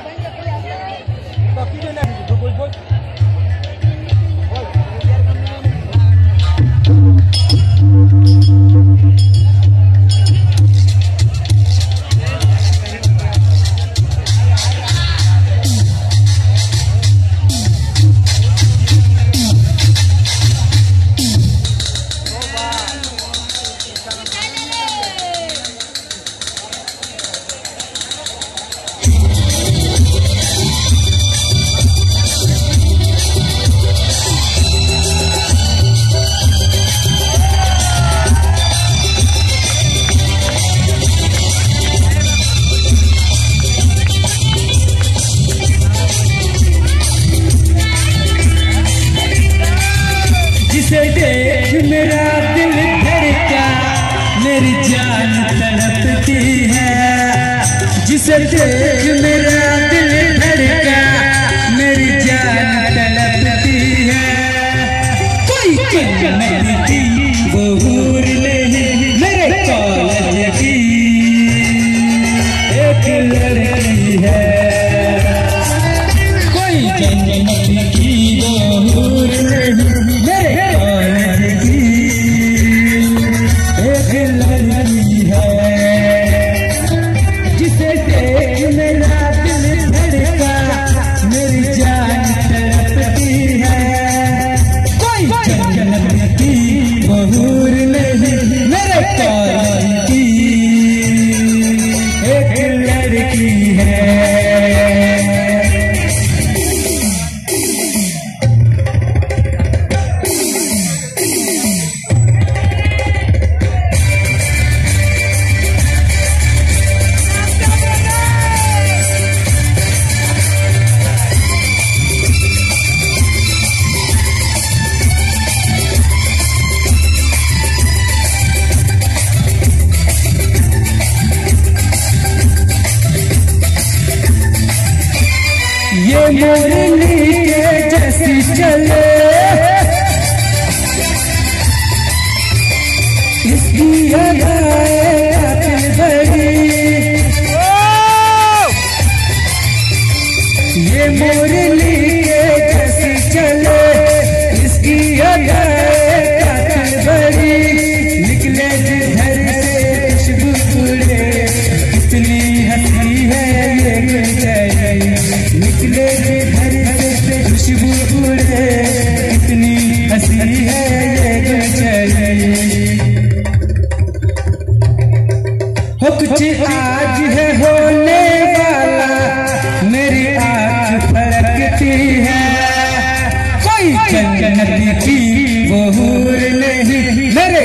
Gracias. जिसे देख मेरा दिल धड़का। मेरी जान तड़पती है। जिसे देख मेरा मुरली जैसी चले इसकी ये मुरली चले इसकी भरी निकले जिधर से खुशबू हँसी है ये निकले जिधर से खुशबू फूले कितनी हँसी है ये हो कुछ आज है होने वाला मेरी आँख फड़कती है। कोई जन्नत की वो हूर नहीं मेरे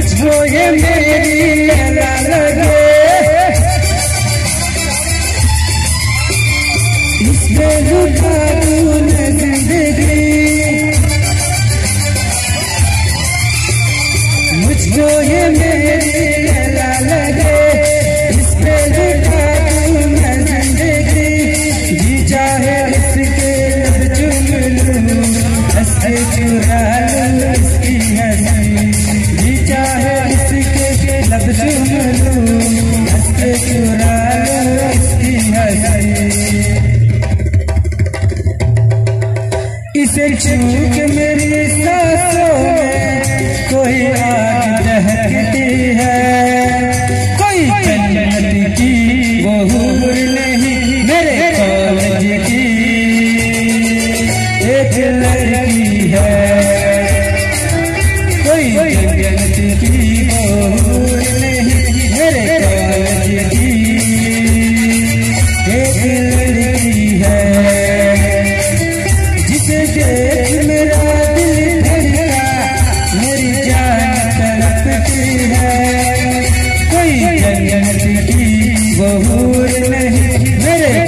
मुझको ये मेरी अदा लगे इसमें रुका ज़िंदगी मुझको ये मेरी picture. बहूर नहीं मेरे